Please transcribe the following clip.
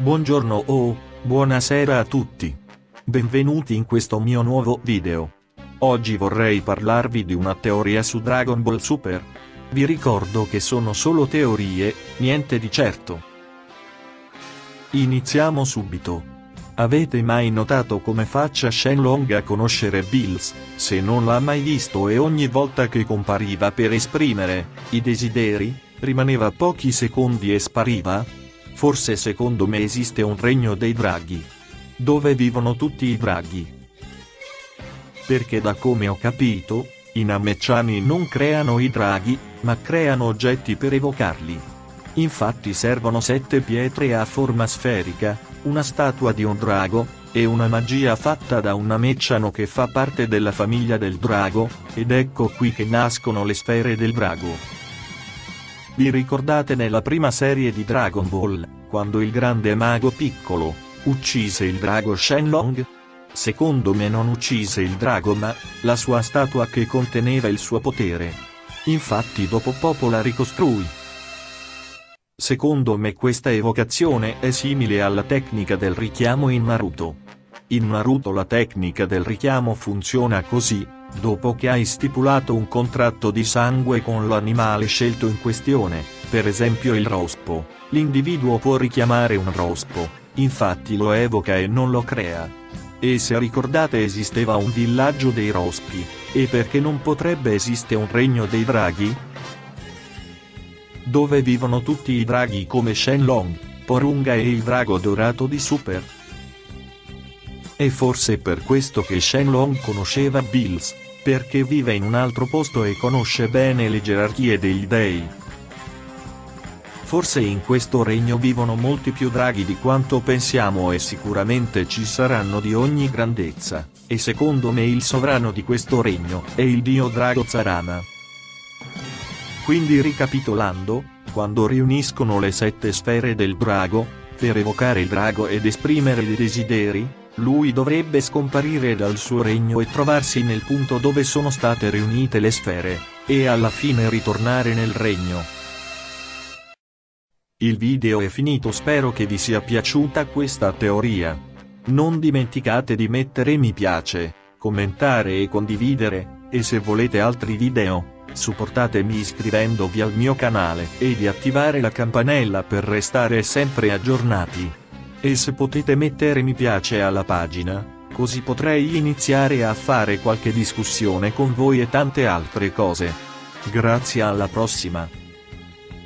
Buongiorno o, buonasera a tutti. Benvenuti in questo mio nuovo video. Oggi vorrei parlarvi di una teoria su Dragon Ball Super. Vi ricordo che sono solo teorie, niente di certo. Iniziamo subito. Avete mai notato come faccia Shenlong a conoscere Bills, se non l'ha mai visto e ogni volta che compariva per esprimere i desideri, rimaneva pochi secondi e spariva? Forse secondo me esiste un regno dei draghi. Dove vivono tutti i draghi? Perché da come ho capito, i Namechiani non creano i draghi, ma creano oggetti per evocarli. Infatti servono sette pietre a forma sferica, una statua di un drago, e una magia fatta da un Namecciano che fa parte della famiglia del drago, ed ecco qui che nascono le sfere del drago. Vi ricordate nella prima serie di Dragon Ball, quando il grande mago piccolo, uccise il drago Shenlong? Secondo me non uccise il drago ma, la sua statua che conteneva il suo potere. Infatti dopo poco la ricostruì. Secondo me questa evocazione è simile alla tecnica del richiamo in Naruto. In Naruto la tecnica del richiamo funziona così, dopo che hai stipulato un contratto di sangue con l'animale scelto in questione, per esempio il rospo, l'individuo può richiamare un rospo, infatti lo evoca e non lo crea. E se ricordate esisteva un villaggio dei rospi, e perché non potrebbe esistere un regno dei draghi? dove vivono tutti i draghi come Shenlong, Porunga e il drago dorato di Super. E forse per questo che Shenlong conosceva Bills, perché vive in un altro posto e conosce bene le gerarchie degli dei. Forse in questo regno vivono molti più draghi di quanto pensiamo e sicuramente ci saranno di ogni grandezza, e secondo me il sovrano di questo regno è il dio drago Zarama. Quindi ricapitolando, quando riuniscono le sette sfere del drago, per evocare il drago ed esprimere i desideri, lui dovrebbe scomparire dal suo regno e trovarsi nel punto dove sono state riunite le sfere, e alla fine ritornare nel regno. Il video è finito spero che vi sia piaciuta questa teoria. Non dimenticate di mettere mi piace, commentare e condividere, e se volete altri video, supportatemi iscrivendovi al mio canale e di attivare la campanella per restare sempre aggiornati. E se potete mettere mi piace alla pagina, così potrei iniziare a fare qualche discussione con voi e tante altre cose. Grazie alla prossima.